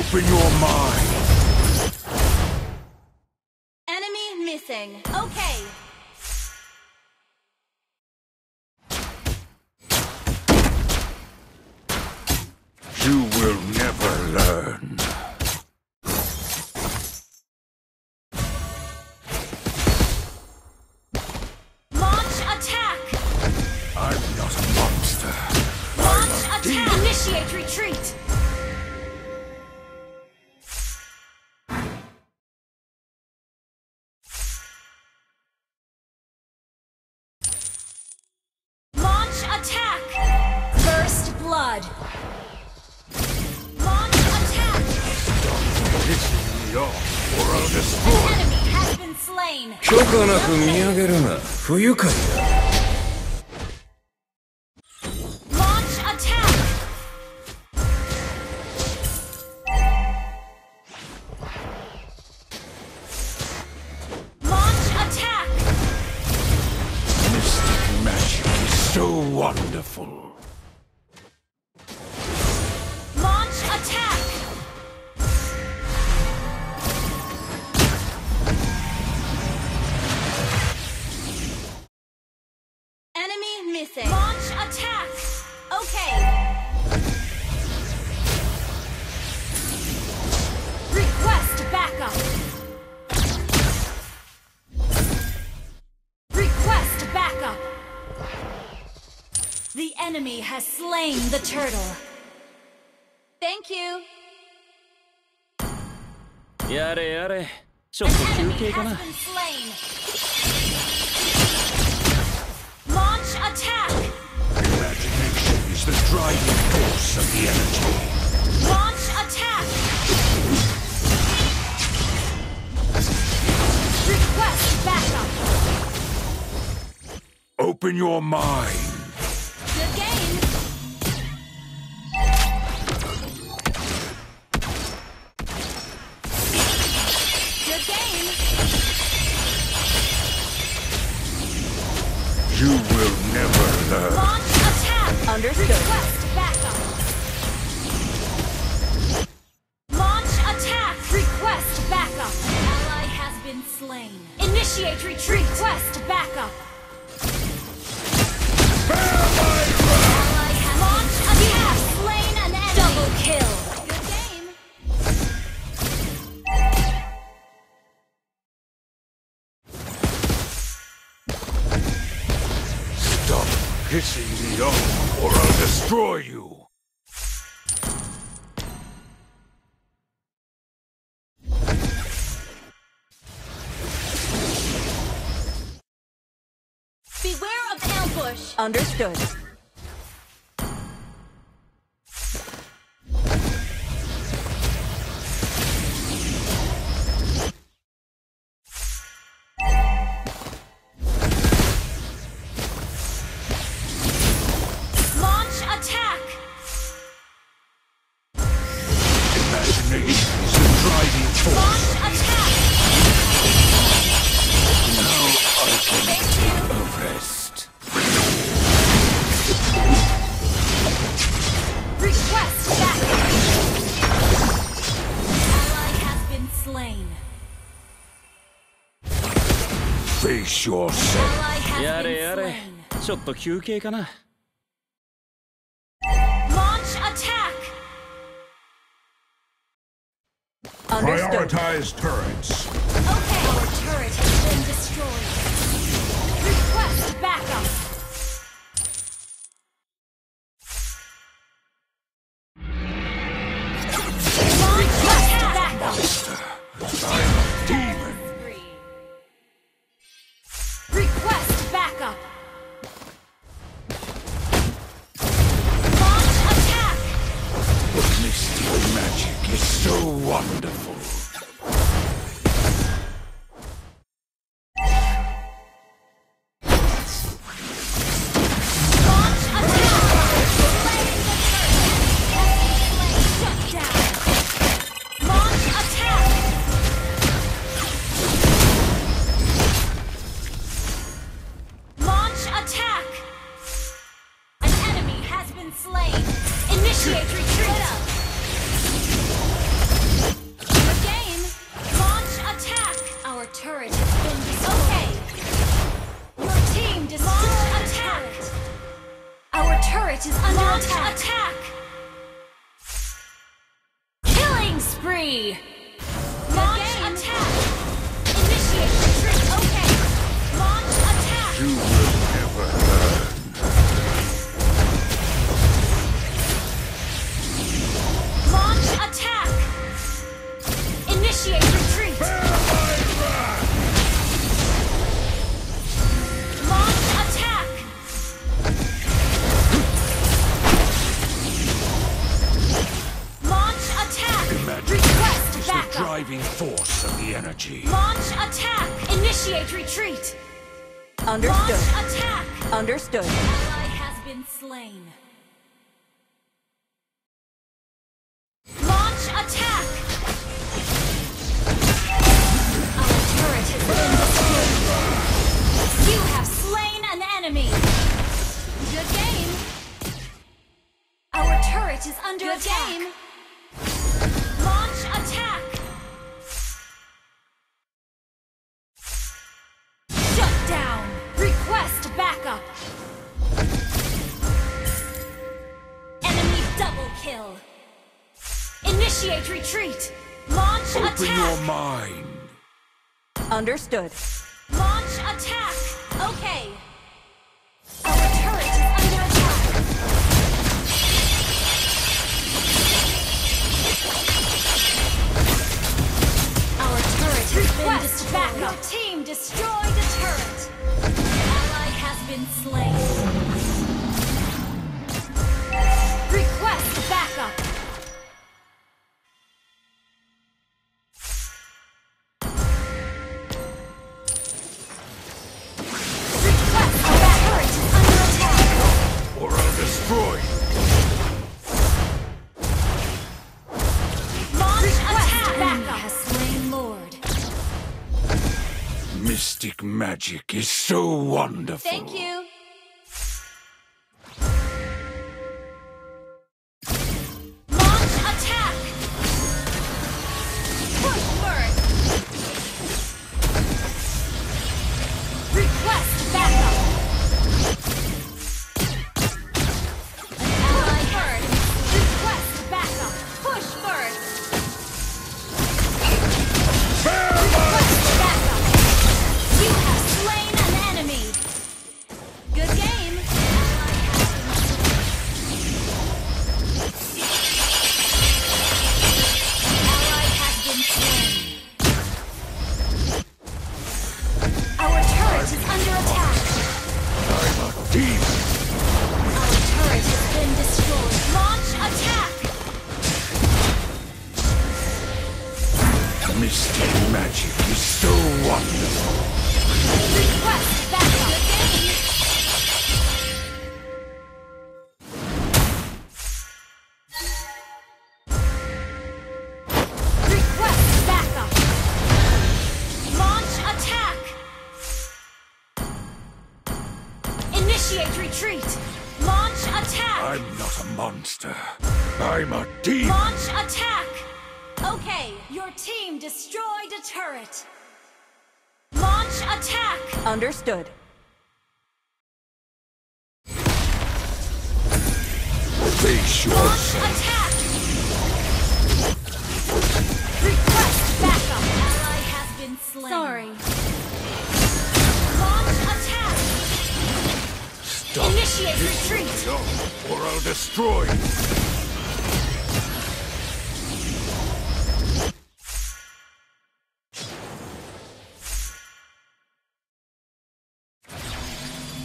Open your mind. かなく見上げるな不愉快だ。has slain the turtle. Thank you. やれやれちょっと An 休 enemy 憩か has な been slain. Launch attack! Imagination is the driving force of the energy. Launch attack! Request backup. Open your mind. Pissing me off, or I'll destroy you. Beware of ambush. Understood. ちょっと休憩かな. Prioritize turrets. Okay. Our turret been slain. Initiate retreat. Good game. Launch attack. Our turret has been destroyed. Okay. Your team destroyed attack. Our turret is under Launch attack. attack. Killing spree. Launch attack. Initiate retreat. Okay. Launch attack. You Initiate retreat. Launch Understood. attack. Understood. Ally has been slain. Launch attack. Our turret has been destroyed. You have slain an enemy. Good game. Our turret is under Good attack. Game. Initiate retreat. Launch Open attack. your mind. Understood. Launch attack. Okay. Our turret is under attack. Our turret has been destroyed. Backup. team destroyed a turret. Ally has been slain. Or I'll destroy you. Launch attack. Backup has slain Lord. Mystic magic is so wonderful. Thank you. Demon. Our turret has been destroyed. Launch attack. Mystic magic is so wonderful. Monster. I'm a demon. Launch attack. Okay, your team destroyed a turret. Launch attack. Understood. Face Launch attack. Initiate retreat. Or I'll destroy you.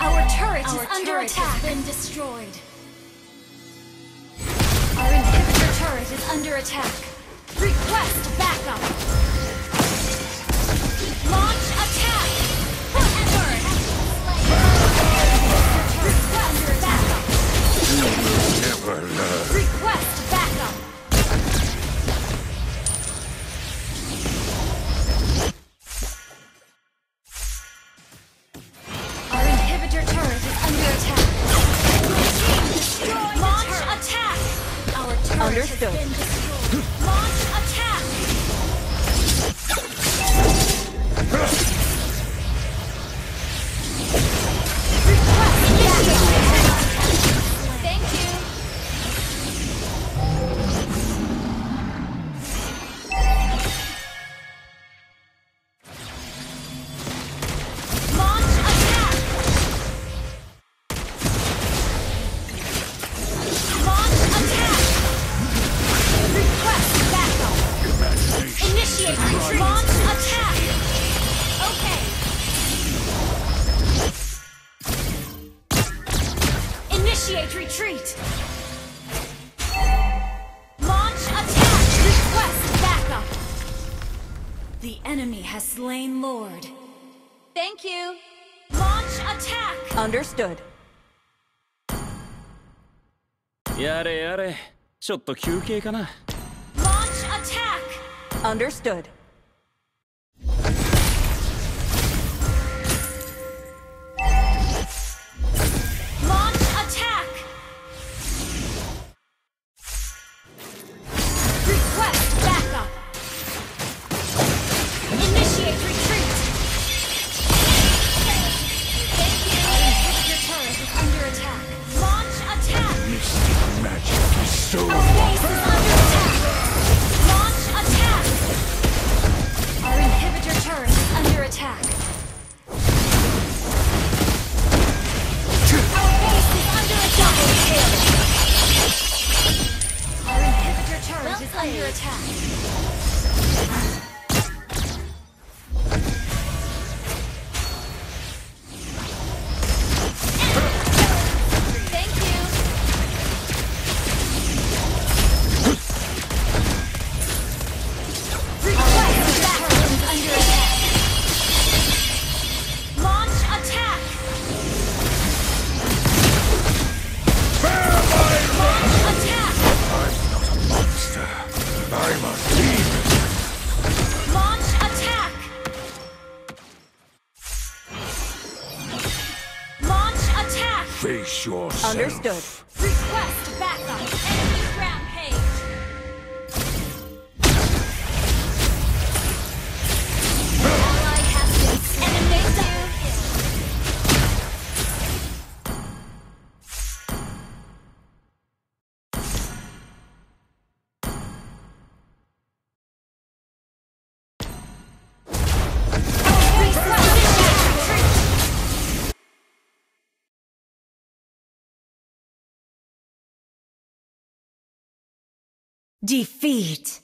Our turret Our is under turret attack. has been destroyed. Our inhibitor turret is under attack. Request backup. Request backup. Our inhibitor turret is under attack. Launch attack. Our turret Understood. The enemy has slain Lord. Thank you. Launch attack! Understood. やれやれちょっと休憩かな Launch attack! Understood. Is Understood. Defeat.